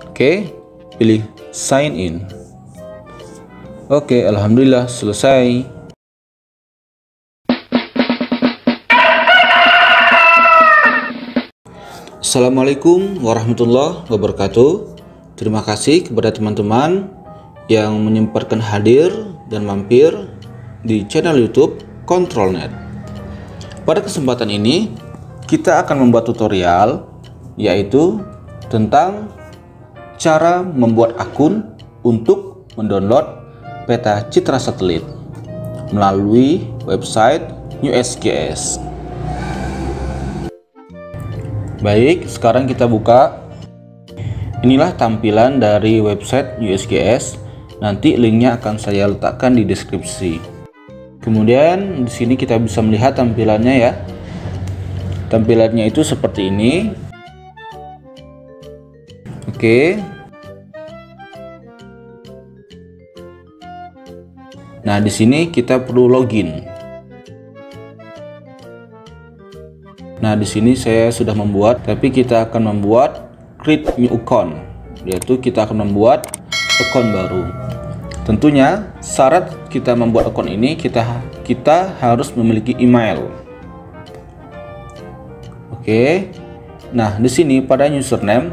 Oke, pilih sign in. Oke, alhamdulillah selesai. Assalamualaikum warahmatullahi wabarakatuh. Terima kasih kepada teman-teman yang menyempatkan hadir dan mampir di channel YouTube ControlNet. Pada kesempatan ini, kita akan membuat tutorial yaitu tentang cara membuat akun untuk mendownload peta citra satelit melalui website USGS. Baik, sekarang kita buka. Inilah tampilan dari website USGS. Nanti linknya akan saya letakkan di deskripsi. Kemudian di sini kita bisa melihat tampilannya ya. Tampilannya itu seperti ini. Oke. Nah, di sini kita perlu login. Nah, di sini saya sudah membuat, tapi kita akan membuat create new account, yaitu kita akan membuat akun baru. Tentunya syarat kita membuat akun ini kita kita harus memiliki email. Oke. Nah, di sini pada username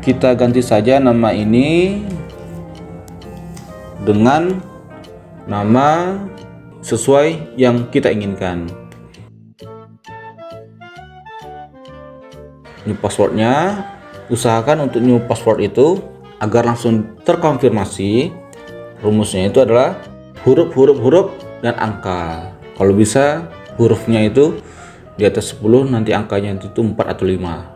kita ganti saja nama ini dengan nama sesuai yang kita inginkan. new passwordnya usahakan untuk new password itu agar langsung terkonfirmasi. Rumusnya itu adalah huruf-huruf huruf dan angka. Kalau bisa hurufnya itu di atas 10 nanti angkanya itu 4 atau 5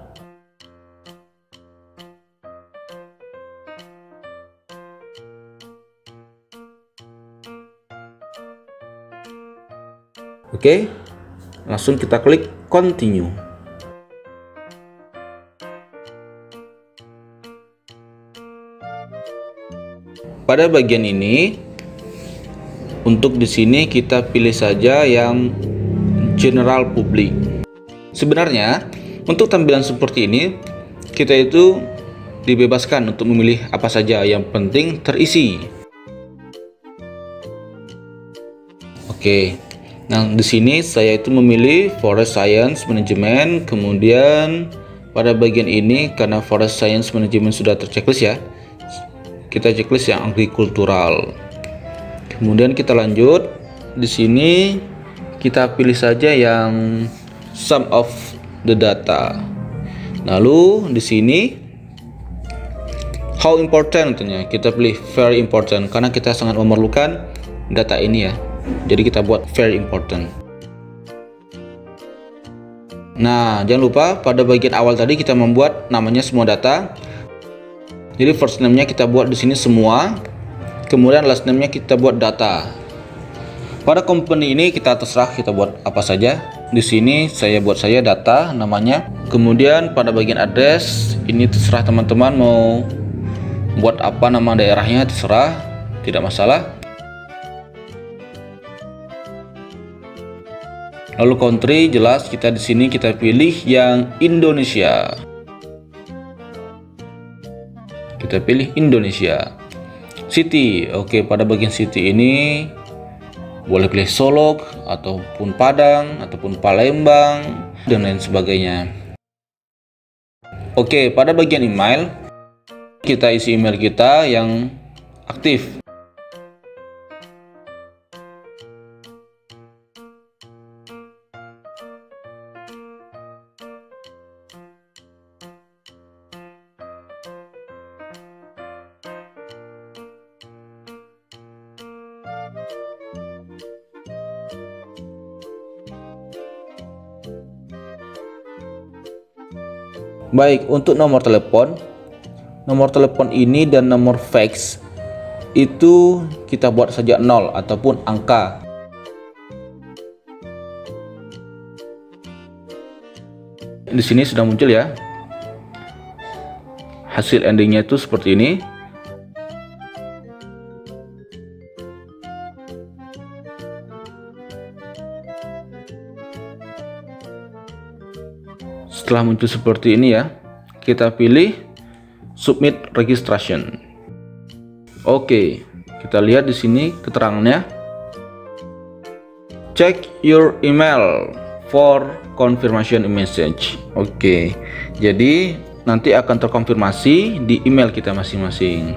Oke, langsung kita klik continue. pada bagian ini untuk di sini kita pilih saja yang general public sebenarnya untuk tampilan seperti ini kita itu dibebaskan untuk memilih apa saja yang penting terisi oke nah di sini saya itu memilih forest science management. Kemudian pada bagian ini karena forest science management sudah terchecklist ya kita checklist yang agrikultural. Kemudian kita lanjut. Di sini kita pilih saja yang sum of the data. Lalu di sini how important? Tentunya kita pilih very important karena kita sangat memerlukan data ini ya jadi kita buat very important Nah, jangan lupa pada bagian awal tadi kita membuat namanya semua data jadi first name-nya kita buat di sini semua. Kemudian last name-nya kita buat data. Pada company ini kita terserah kita buat apa saja. Di sini saya buat saya data namanya. Kemudian pada bagian address ini terserah teman-teman mau buat apa nama daerahnya terserah, tidak masalah. Lalu country jelas kita di sini kita pilih yang Indonesia. Kita pilih Indonesia. City oke pada bagian city ini boleh pilih Solok ataupun Padang ataupun Palembang dan lain sebagainya. Oke pada bagian email kita isi email kita yang aktif Baik, untuk nomor telepon, nomor telepon ini dan nomor fax itu kita buat saja nol ataupun angka. Di sini sudah muncul ya. Hasil endingnya itu seperti ini. Setelah muncul seperti ini ya kita pilih submit registration. Oke, kita lihat di sini keterangannya. Check your email for confirmation message. Oke. Jadi nanti akan terkonfirmasi di email kita masing-masing.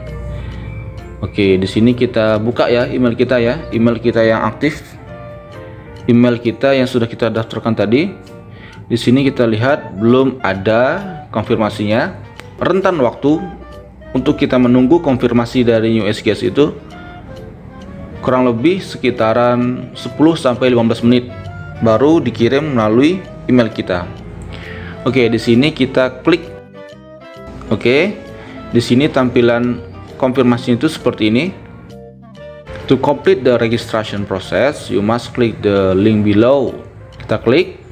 Oke, di sini kita buka ya email kita ya, email kita yang aktif. Email kita yang sudah kita daftarkan tadi. Di sini kita lihat belum ada konfirmasinya. Rentan waktu untuk kita menunggu konfirmasi dari USGS itu kurang lebih sekitaran 10 sampai 15 menit baru dikirim melalui email kita. Oke, di sini kita klik Oke. Di sini tampilan konfirmasi itu seperti ini. To complete the registration process, you must click the link below. Kita klik.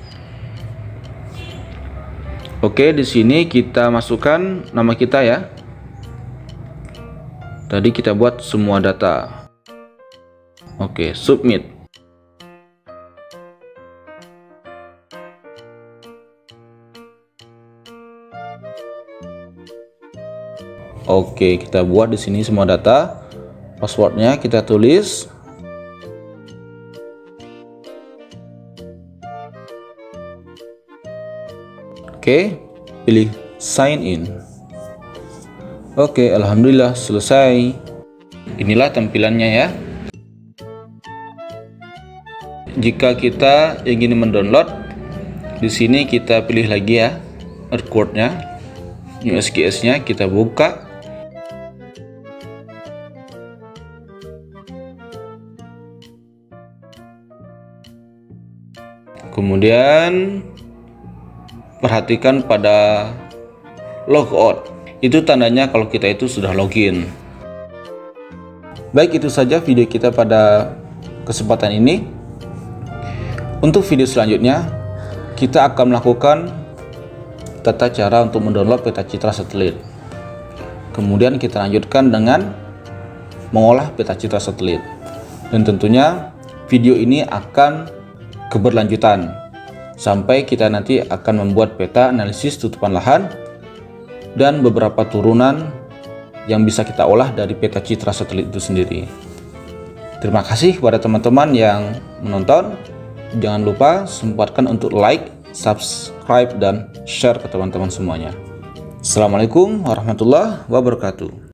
Oke, di sini kita masukkan nama kita ya. Tadi kita buat semua data. Oke, submit. Oke, kita buat di sini semua data. Passwordnya kita tulis. Oke, pilih sign in. Oke, alhamdulillah selesai. Inilah tampilannya ya. Jika kita ingin mendownload, di sini kita pilih lagi ya recordnya, USGS-nya kita buka kemudian perhatikan pada logout. Itu tandanya kalau kita itu sudah login. Baik itu saja video kita pada kesempatan ini. Untuk video selanjutnya kita akan melakukan tata cara untuk mendownload peta citra satelit. Kemudian kita lanjutkan dengan mengolah peta citra satelit. Dan tentunya video ini akan keberlanjutan sampai kita nanti akan membuat peta analisis tutupan lahan dan beberapa turunan yang bisa kita olah dari peta citra satelit itu sendiri. Terima kasih kepada teman-teman yang menonton. Jangan lupa sempatkan untuk like, subscribe, dan share ke teman-teman semuanya. Assalamualaikum warahmatullahi wabarakatuh.